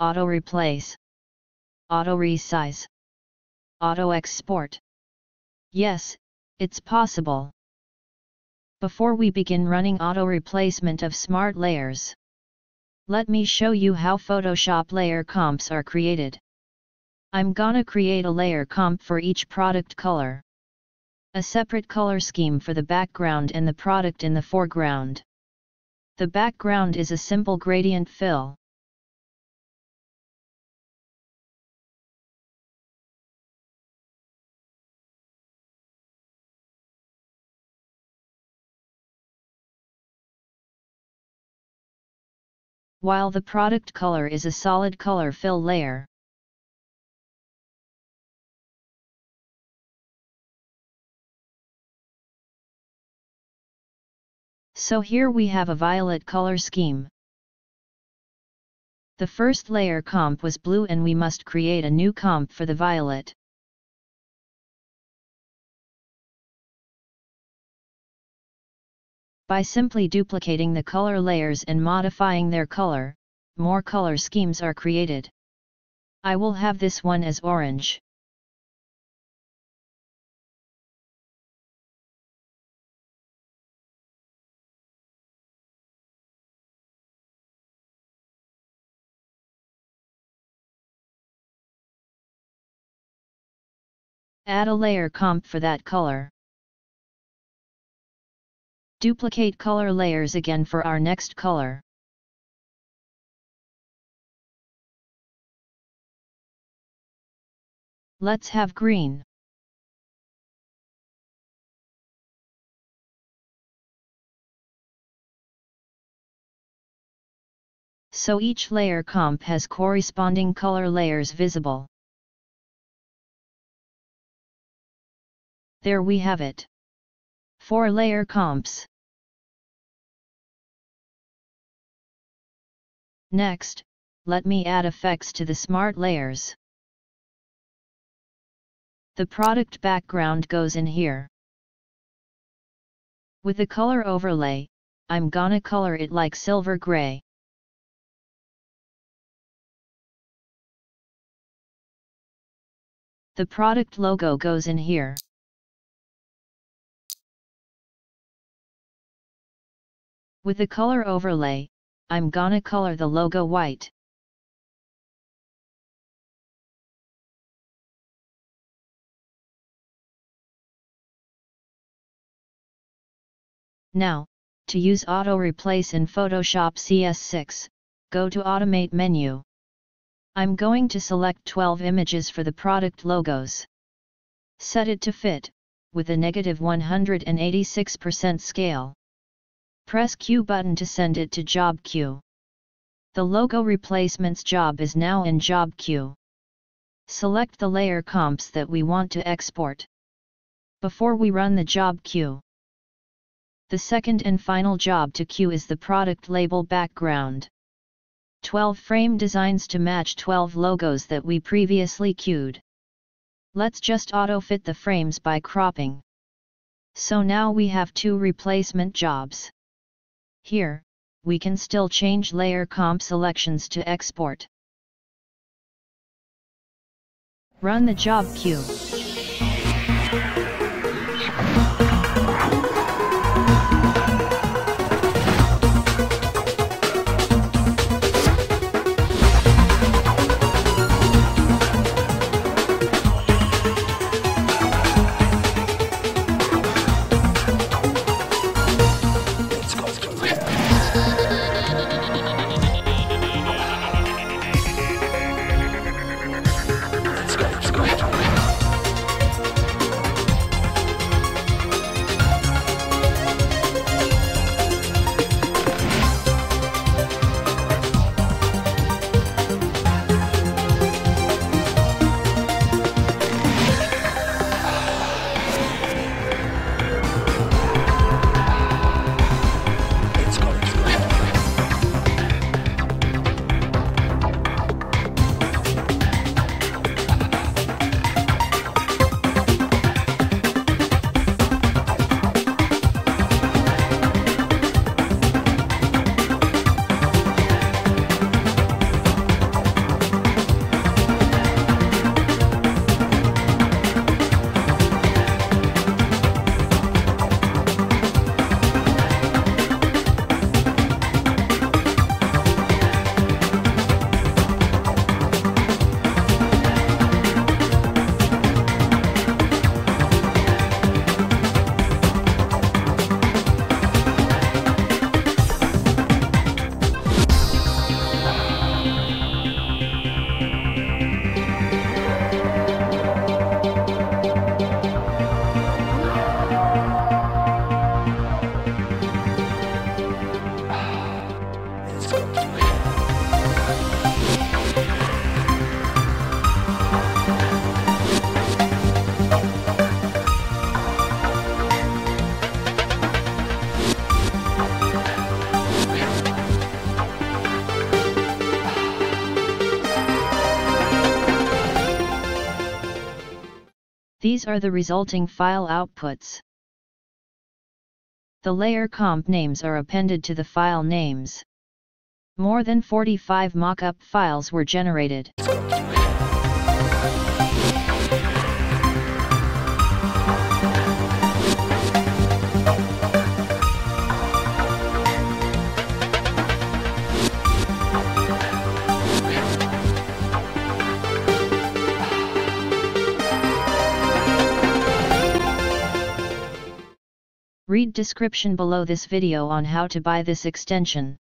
Auto Replace. Auto Resize. Auto Export. Yes, it's possible. Before we begin running auto replacement of smart layers, let me show you how Photoshop layer comps are created. I'm gonna create a layer comp for each product color. A separate color scheme for the background and the product in the foreground. The background is a simple gradient fill. While the product color is a solid color fill layer. So here we have a violet color scheme. The first layer comp was blue and we must create a new comp for the violet. By simply duplicating the color layers and modifying their color, more color schemes are created. I will have this one as orange. Add a layer comp for that color. Duplicate color layers again for our next color. Let's have green. So each layer comp has corresponding color layers visible. There we have it. 4 layer comps. Next, let me add effects to the smart layers. The product background goes in here. With the color overlay, I'm gonna color it like silver gray. The product logo goes in here. With the color overlay, I'm gonna color the logo white. Now, to use Auto Replace in Photoshop CS6, go to Automate menu. I'm going to select 12 images for the product logos. Set it to fit, with a negative 186% scale. Press Q button to send it to job queue. The logo replacements job is now in job queue. Select the layer comps that we want to export. Before we run the job queue. The second and final job to queue is the product label background. 12 frame designs to match 12 logos that we previously queued. Let's just auto fit the frames by cropping. So now we have two replacement jobs. Here, we can still change layer comp selections to export. Run the job queue. Are the resulting file outputs. The layer comp names are appended to the file names. More than 45 mockup files were generated. Read description below this video on how to buy this extension.